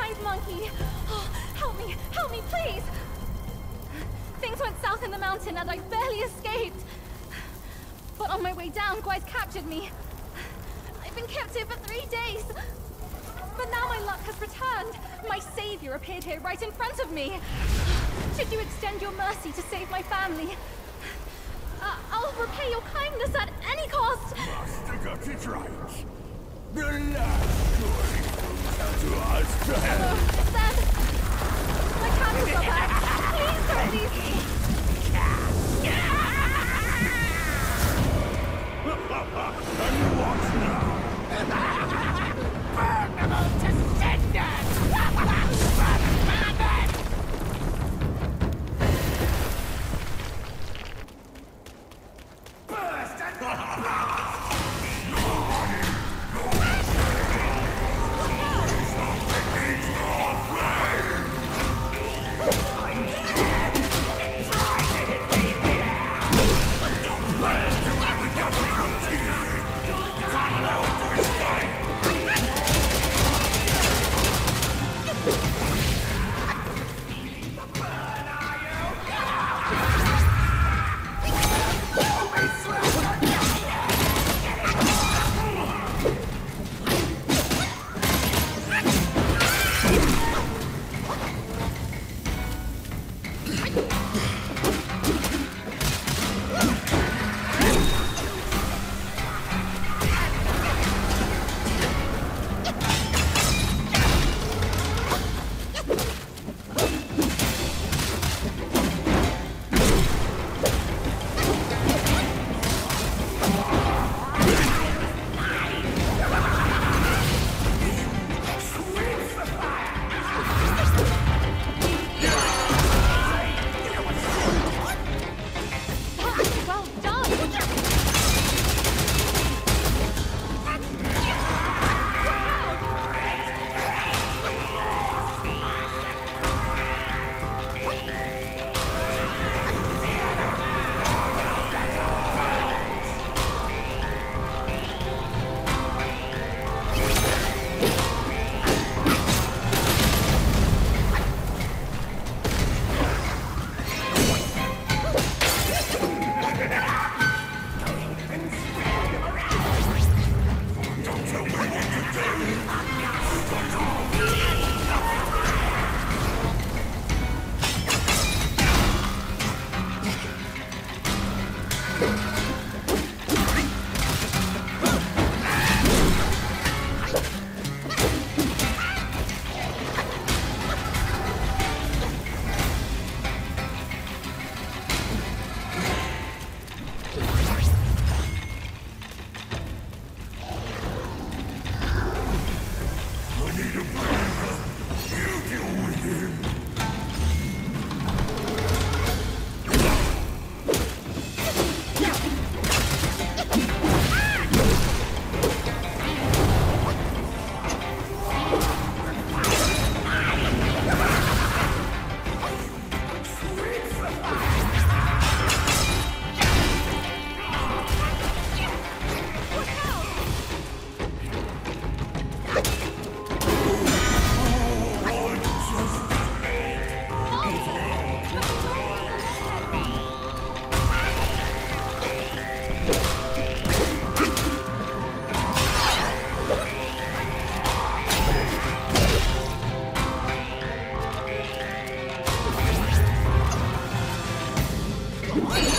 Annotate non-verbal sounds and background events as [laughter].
Tithe Monkey! Oh, help me, help me, please! Things went south in the mountain and I barely escaped. But on my way down, Gwai's captured me. I've been kept here for three days. But now my luck has returned. My savior appeared here right in front of me. Should you extend your mercy to save my family, uh, I'll repay your kindness at any cost. Master got it right. The last glory them. My candles are back. Please don't. Come [laughs] on.